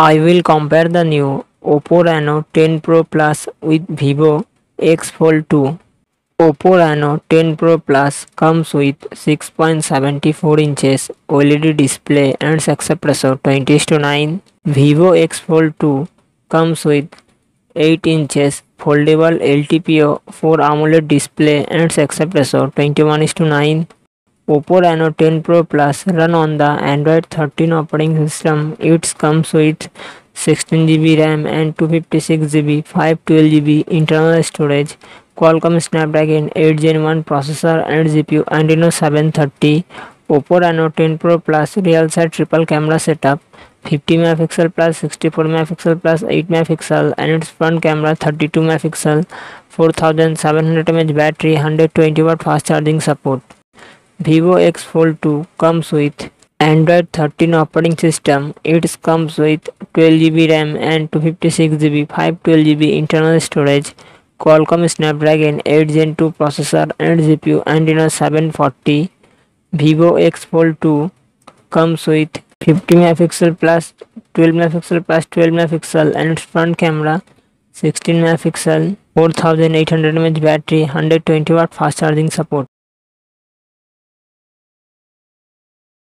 I will compare the new Oppo Reno 10 Pro Plus with Vivo X Fold 2. Oppo Reno 10 Pro Plus comes with 6.74 inches OLED display and success ratio 20 to 9. Vivo X Fold 2 comes with 8 inches foldable LTPO 4 AMOLED display and success ratio 21 to 9. Oppo Reno 10 Pro Plus run on the Android 13 operating system. It comes with 16GB RAM and 256GB 512GB internal storage. Qualcomm Snapdragon 8 Gen 1 processor and GPU Adreno 730. Oppo Reno 10 Pro Plus real side triple camera setup 50 megapixel plus 64 megapixel plus 8 megapixel and its front camera 32 megapixel 4700 mAh battery 120 watt fast charging support Vivo X Fold 2 comes with Android 13 operating system. It comes with 12GB RAM and 256GB 512GB internal storage. Qualcomm Snapdragon 8 Gen 2 processor and GPU Adreno 740. Vivo X Fold 2 comes with 50 megapixel plus 12 megapixel plus 12 megapixel and front camera 16 megapixel 4800 mAh battery 120 watt fast charging support